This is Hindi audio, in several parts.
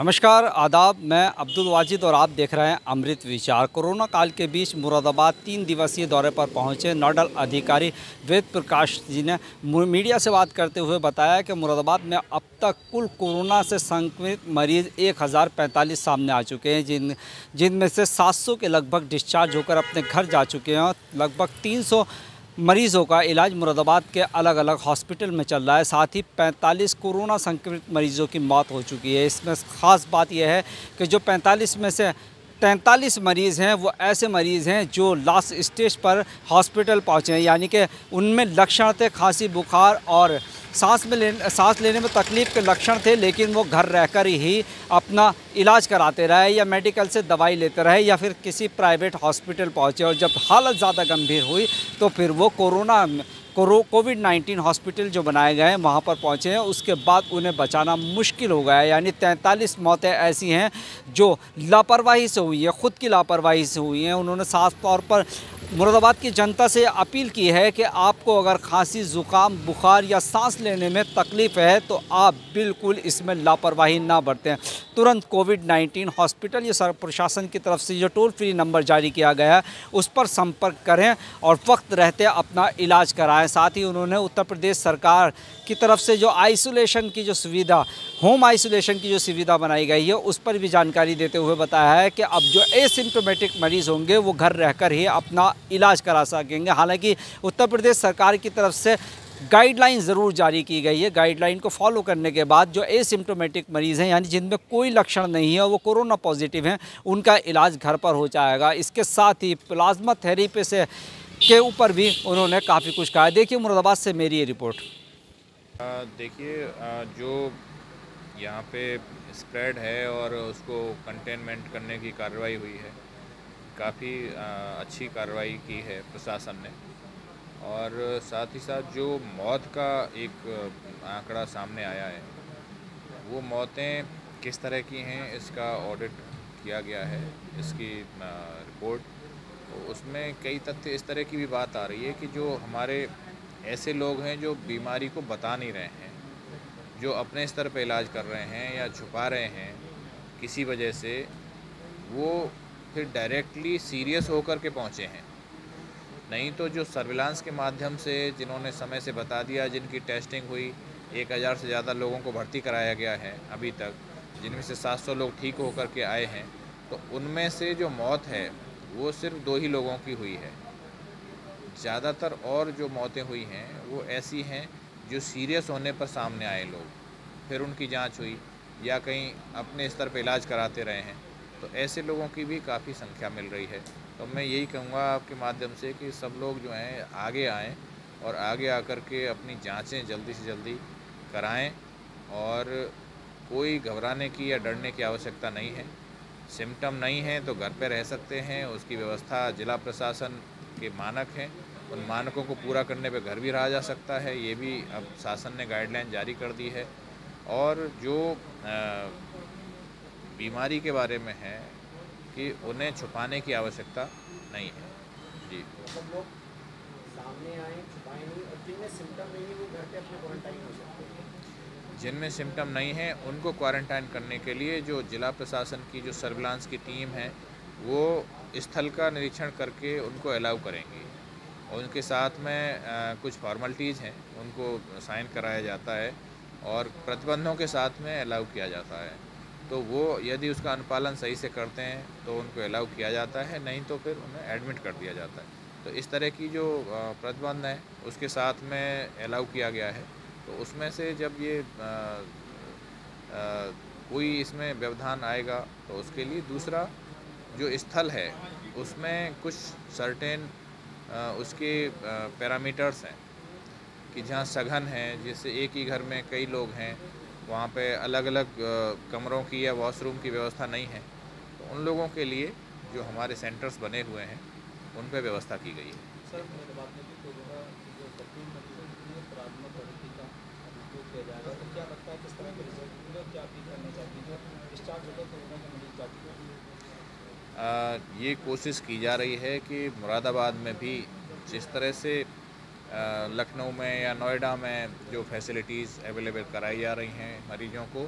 नमस्कार, आदाब। मैं अब्दुल वाजिद और आप देख रहे हैं अमृत विचार। कोरोना काल के बीच मुरादाबाद तीन दिवसीय दौरे पर पहुँचे नोडल अधिकारी वेद प्रकाश जी ने मीडिया से बात करते हुए बताया कि मुरादाबाद में अब तक कुल कोरोना से संक्रमित मरीज़ एक हज़ार पैंतालीस सामने आ चुके हैं, जिन जिनमें से 700 के लगभग डिस्चार्ज होकर अपने घर जा चुके हैं लगभग 300 मरीज़ों का इलाज मुरादाबाद के अलग अलग हॉस्पिटल में चल रहा है। साथ ही 45 कोरोना संक्रमित मरीज़ों की मौत हो चुकी है। इसमें ख़ास बात यह है कि जो 45 में से तैंतालीस मरीज़ हैं, वो ऐसे मरीज़ हैं जो लास्ट स्टेज पर हॉस्पिटल पहुँचे हैं। यानी कि उनमें लक्षण थे खांसी, बुखार और सांस में ले सांस लेने में तकलीफ़ के लक्षण थे, लेकिन वो घर रहकर ही अपना इलाज कराते रहे या मेडिकल से दवाई लेते रहे या फिर किसी प्राइवेट हॉस्पिटल पहुँचे और जब हालत ज़्यादा गंभीर हुई तो फिर वो कोरोना, कोरो कोविड नाइन्टीन हॉस्पिटल जो बनाए गए हैं, वहाँ पर पहुँचे हैं। उसके बाद उन्हें बचाना मुश्किल हो गया है। यानी तैंतालीस मौतें ऐसी हैं जो लापरवाही से हुई है, ख़ुद की लापरवाही से हुई हैं। उन्होंने साफ़ तौर पर मुरादाबाद की जनता से अपील की है कि आपको अगर खांसी, ज़ुकाम, बुखार या सांस लेने में तकलीफ़ है तो आप बिल्कुल इसमें लापरवाही ना बरतें। तुरंत कोविड 19 हॉस्पिटल या सर, प्रशासन की तरफ़ से जो टोल फ्री नंबर जारी किया गया है। उस पर संपर्क करें और वक्त रहते अपना इलाज कराएँ। साथ ही उन्होंने उत्तर प्रदेश सरकार की तरफ़ से जो आइसोलेशन की जो सुविधा, होम आइसोलेशन की जो सुविधा बनाई गई है, उस पर भी जानकारी देते हुए बताया है कि अब जो एसिम्टोमेटिक मरीज़ होंगे, वो घर रहकर ही अपना इलाज करा सकेंगे। हालाँकि उत्तर प्रदेश सरकार की तरफ़ से गाइडलाइन ज़रूर जारी की गई है। गाइडलाइन को फॉलो करने के बाद जो एसिम्टोमेटिक मरीज़ हैं, यानी जिनमें कोई लक्षण नहीं है वो कोरोना पॉजिटिव हैं, उनका इलाज घर पर हो जाएगा। इसके साथ ही प्लाज्मा थेरेपी से के ऊपर भी उन्होंने काफ़ी कुछ कहा देखिए मुरादाबाद से मेरी ये रिपोर्ट। देखिए जो यहाँ पे स्प्रेड है और उसको कंटेनमेंट करने की कार्रवाई हुई है काफ़ी अच्छी कार्रवाई की है प्रशासन ने। और साथ ही साथ जो मौत का एक आंकड़ा सामने आया है, वो मौतें किस तरह की हैं, इसका ऑडिट किया गया है, इसकी रिपोर्ट। उसमें कई तथ्य इस तरह की भी बात आ रही है कि जो हमारे ऐसे लोग हैं जो बीमारी को बता नहीं रहे हैं, जो अपने स्तर पर इलाज कर रहे हैं या छुपा रहे हैं किसी वजह से, वो फिर डायरेक्टली सीरियस होकर के पहुँचे हैं। नहीं तो जो सर्विलांस के माध्यम से जिन्होंने समय से बता दिया, जिनकी टेस्टिंग हुई, एक हज़ार से ज़्यादा लोगों को भर्ती कराया गया है अभी तक, जिनमें से 700 लोग ठीक होकर के आए हैं तो उनमें से जो मौत है, वो सिर्फ़ दो ही लोगों की हुई है। ज़्यादातर और जो मौतें हुई हैं, वो ऐसी हैं जो सीरियस होने पर सामने आए लोग, फिर उनकी जाँच हुई, या कहीं अपने स्तर पर इलाज कराते रहे हैं। तो ऐसे लोगों की भी काफ़ी संख्या मिल रही है। तो मैं यही कहूँगा आपके माध्यम से कि सब लोग जो हैं, आगे आएँ और आगे आकर के अपनी जांचें जल्दी से जल्दी कराएँ और कोई घबराने की या डरने की आवश्यकता नहीं है। सिम्टम नहीं है तो घर पे रह सकते हैं, उसकी व्यवस्था जिला प्रशासन के मानक हैं। उन मानकों को पूरा करने पे घर भी रहा जा सकता है, ये भी अब शासन ने गाइडलाइन जारी कर दी है। और जो बीमारी के बारे में है कि उन्हें छुपाने की आवश्यकता नहीं है। जी। जिनमें सिम्टम नहीं है उनको क्वारंटाइन करने के लिए जो जिला प्रशासन की जो सर्विलांस की टीम है वो स्थल का निरीक्षण करके उनको अलाउ करेंगे। और उनके साथ में आ, कुछ फॉर्मेलिटीज़ हैं उनको साइन कराया जाता है और प्रतिबंधों के साथ में अलाउ किया जाता है। तो वो यदि उसका अनुपालन सही से करते हैं तो उनको अलाउ किया जाता है, नहीं तो फिर उन्हें एडमिट कर दिया जाता है। तो इस तरह की जो प्रतिबंध है, उसके साथ में अलाउ किया गया है। तो उसमें से जब ये कोई इसमें व्यवधान आएगा तो उसके लिए दूसरा जो स्थल है, उसमें कुछ सर्टेन उसके पैरामीटर्स हैं कि जहाँ सघन है, जैसे एक ही घर में कई लोग हैं वहाँ पे अलग अलग कमरों की या वॉशरूम की व्यवस्था नहीं है। तो उन लोगों के लिए जो हमारे सेंटर्स बने हुए हैं उन पर व्यवस्था की गई है। ये कोशिश की जा रही है कि मुरादाबाद में भी जिस तरह से लखनऊ में या नोएडा में जो फैसिलिटीज़ अवेलेबल कराई जा रही हैं मरीजों को,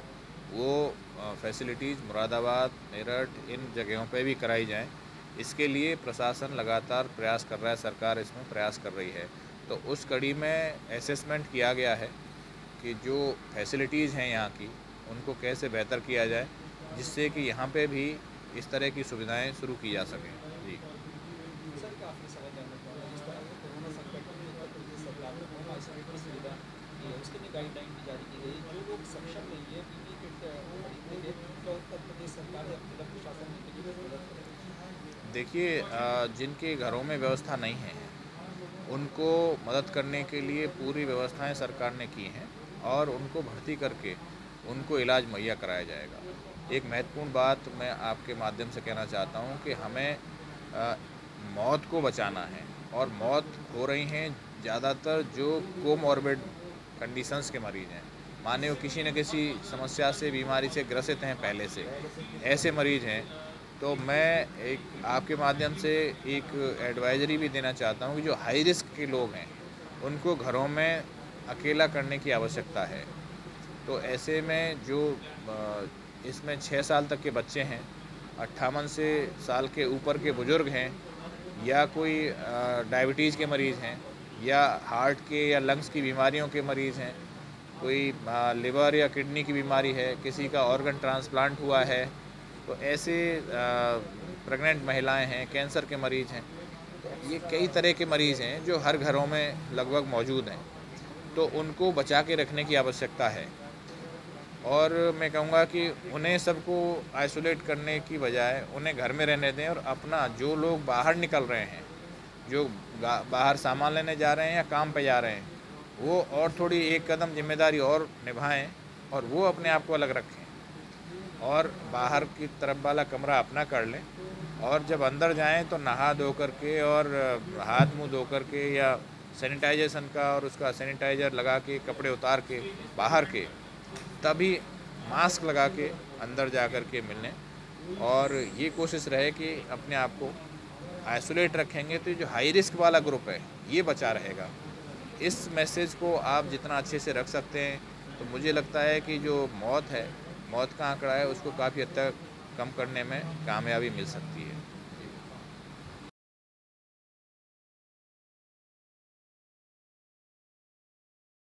वो फैसिलिटीज़ मुरादाबाद, मेरठ, इन जगहों पे भी कराई जाएँ। इसके लिए प्रशासन लगातार प्रयास कर रहा है, सरकार इसमें प्रयास कर रही है। तो उस कड़ी में असेसमेंट किया गया है कि जो फैसिलिटीज़ हैं यहाँ की, उनको कैसे बेहतर किया जाए, जिससे कि यहाँ पे भी इस तरह की सुविधाएँ शुरू की जा सकें जी सर काफ़ी समय जानना चाहूँगा जिस तरह से कोरोना संकट में उत्तर प्रदेश सरकार ने होम आइसोलेटर सुविधा दी है उसके लिए गाइडलाइन भी जारी की गई जो लोग सक्षम नहीं है पीपी किट खरीदने के तो उत्तर प्रदेश सरकार या जिला प्रशासन ने देखिए जिनके घरों में व्यवस्था नहीं है उनको मदद करने के लिए पूरी व्यवस्थाएँ सरकार ने की हैं और उनको भर्ती करके उनको इलाज मुहैया कराया जाएगा। एक महत्वपूर्ण बात मैं आपके माध्यम से कहना चाहता हूँ कि हमें आ, मौत को बचाना है और मौत हो रही हैं ज़्यादातर जो कोमॉर्बिड कंडीशंस के मरीज़ हैं। माने वो किसी न किसी समस्या से, बीमारी से ग्रसित हैं पहले से। ऐसे मरीज़ हैं तो मैं एक, आपके माध्यम से एक एडवाइजरी भी देना चाहता हूँ कि जो हाई रिस्क के लोग हैं, उनको घरों में अकेला करने की आवश्यकता है। तो ऐसे में जो इसमें छः साल तक के बच्चे हैं, अट्ठावन से साल के ऊपर के बुज़ुर्ग हैं, या कोई डायबिटीज़ के मरीज़ हैं या हार्ट के या लंग्स की बीमारियों के मरीज़ हैं, कोई लिवर या किडनी की बीमारी है, किसी का ऑर्गन ट्रांसप्लांट हुआ है तो ऐसे प्रेग्नेंट महिलाएँ हैं कैंसर के मरीज़ हैं, ये कई तरह के मरीज़ हैं जो हर घरों में लगभग मौजूद हैं तो उनको बचा के रखने की आवश्यकता है। और मैं कहूँगा कि उन्हें सबको आइसोलेट करने की बजाय उन्हें घर में रहने दें और अपना जो लोग बाहर निकल रहे हैं जो बाहर सामान लेने जा रहे हैं या काम पे जा रहे हैं, वो और थोड़ी एक कदम ज़िम्मेदारी और निभाएँ और वो अपने आप को अलग रखें। और बाहर की तरफ़ वाला कमरा अपना कर लें और जब अंदर जाएँ तो नहा धो करके और, हाथ मुँह धो करके या सैनिटाइजेशन का और उसका सैनिटाइज़र लगा के कपड़े उतार के बाहर के, तभी मास्क लगा के अंदर जा कर के मिलने। और ये कोशिश रहे कि अपने आप को आइसोलेट रखेंगे तो जो हाई रिस्क वाला ग्रुप है, ये बचा रहेगा। इस मैसेज को आप जितना अच्छे से रख सकते हैं तो मुझे लगता है कि जो मौत है, मौत का आंकड़ा है, उसको काफ़ी हद तक कम करने में कामयाबी मिल सकती है।